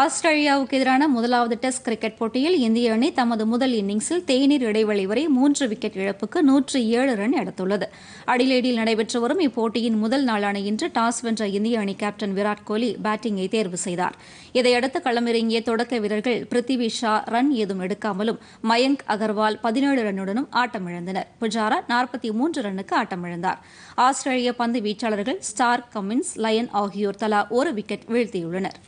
ஆஸ்திரேலியாவுக்கு எதிரான முதலாவது டெஸ்ட் கிரிக்கெட் போட்டியில் இந்திய அணி தமது முதல் இன்னிங்ஸில் தேநீர் இடைவெளி வரை மூன்று விக்கெட் இழப்புக்கு நூற்று ஏழு ரன் எடுத்துள்ளது. அடிலேடியில் நடைபெற்று வரும் இப்போட்டியின் முதல் நாளான இன்று டாஸ் வென்ற இந்திய அணி கேப்டன் விராட் கோலி பேட்டிங்கை தேர்வு செய்தார். இதையடுத்து களமிறங்கிய தொடக்க வீரர்கள் பிருத்திவி ஷா ரன் ஏதும் எடுக்காமலும் மயங்க் அகர்வால் பதினேழு ரன்னுடனும் ஆட்டமிழந்தனர். புஜாரா நாற்பத்தி மூன்று ரன்னுக்கு ஆட்டமிழந்தார். ஆஸ்திரேலிய பந்து வீச்சாளர்கள் ஸ்டார் கமின்ஸ் லயன் ஆகியோர் தலா ஒரு விக்கெட் வீழ்த்தியுள்ளனர்.